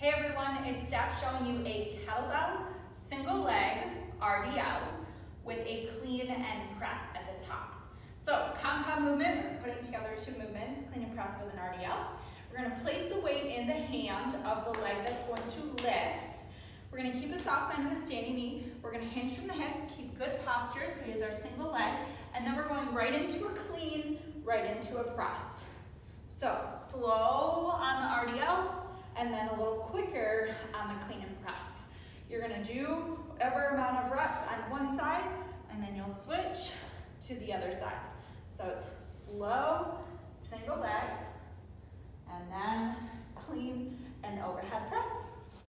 Hey everyone, it's Steph showing you a kettlebell single leg RDL with a clean and press at the top. So compound movement, we're putting together two movements, clean and press with an RDL. We're gonna place the weight in the hand of the leg that's going to lift. We're gonna keep a soft bend in the standing knee. We're gonna hinge from the hips, keep good posture, so here's our single leg, and then we're going right into a clean, right into a press. So slow and then a little quicker on the clean and press. You're gonna do whatever amount of reps on one side, and then you'll switch to the other side. So it's slow,